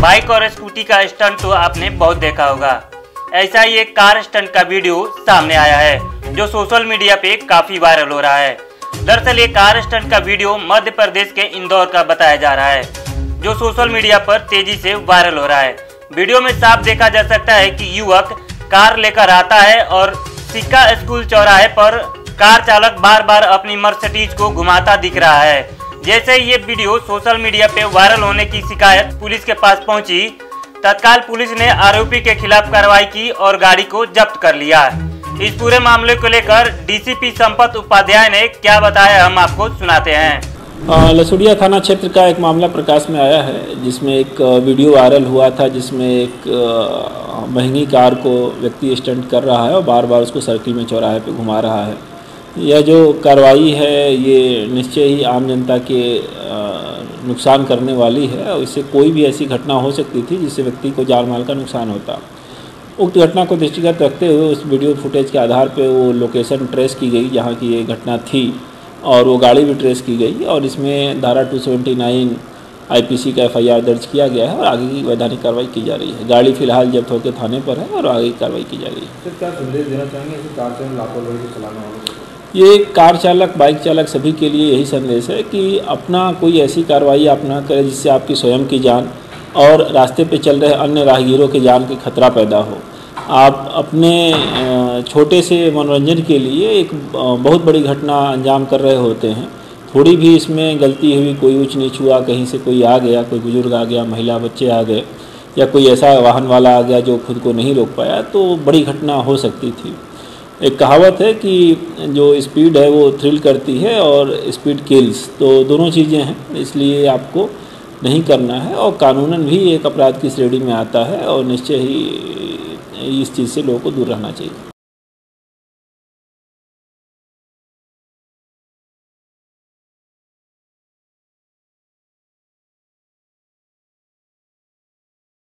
Bike और scooty का stunt तो आपने बहुत देखा होगा। ऐसा ही एक कार स्टंट का वीडियो सामने आया है, जो सोशल मीडिया पे काफ़ी वायरल हो रहा है। दरअसल ये कार स्टंट का वीडियो मध्य प्रदेश के इंदौर का बताया जा रहा है, जो सोशल मीडिया पर तेज़ी से वायरल हो रहा है। वीडियो में साफ़ देखा जा सकता है कि युवक कार लेकर आता है और सिक्का स्कूल चौराहे पर कार चालक बार बार अपनी मर्सिडीज को घुमाता दिख रहा है। जैसे ही ये वीडियो सोशल मीडिया पे वायरल होने की शिकायत पुलिस के पास पहुँची, तत्काल पुलिस ने आरोपी के खिलाफ कार्रवाई की और गाड़ी को जब्त कर लिया। इस पूरे मामले को लेकर डीसीपी संपत उपाध्याय ने क्या बताया हम आपको सुनाते हैं। लसुड़िया थाना क्षेत्र का एक मामला प्रकाश में आया है, जिसमें एक वीडियो वायरल हुआ था, जिसमें एक महँगी कार को व्यक्ति स्टंट कर रहा है और बार बार उसको सर्किल में चौराहे पे घुमा रहा है। यह जो कार्रवाई है, ये निश्चय ही आम जनता के नुकसान करने वाली है और इससे कोई भी ऐसी घटना हो सकती थी जिससे व्यक्ति को जान माल का नुकसान होता। उक्त घटना को दृष्टिगत रखते हुए उस वीडियो फुटेज के आधार पर वो लोकेशन ट्रेस की गई जहाँ की ये घटना थी और वो गाड़ी भी ट्रेस की गई और इसमें धारा 279 आईपीसी का एफआईआर दर्ज किया गया है और आगे की वैधानिक कार्रवाई की जा रही है। गाड़ी फ़िलहाल जब्त होकर थाने पर है और आगे की कार्रवाई की जा रही है। ये कार चालक, बाइक चालक सभी के लिए यही संदेश है कि अपना कोई ऐसी कार्रवाई आप ना करें जिससे आपकी स्वयं की जान और रास्ते पे चल रहे अन्य राहगीरों के जान के खतरा पैदा हो। आप अपने छोटे से मनोरंजन के लिए एक बहुत बड़ी घटना अंजाम कर रहे होते हैं। थोड़ी भी इसमें गलती हुई, कोई ऊँच नीच हुआ, कहीं से कोई आ गया, कोई बुज़ुर्ग आ गया, महिला, बच्चे आ गए, या कोई ऐसा वाहन वाला आ गया जो खुद को नहीं रोक पाया तो बड़ी घटना हो सकती थी। एक कहावत है कि जो स्पीड है वो थ्रिल करती है और स्पीड किल्स तो दोनों चीज़ें हैं, इसलिए आपको नहीं करना है और कानूनन भी एक अपराध की श्रेणी में आता है और निश्चय ही इस चीज़ से लोगों को दूर रहना चाहिए।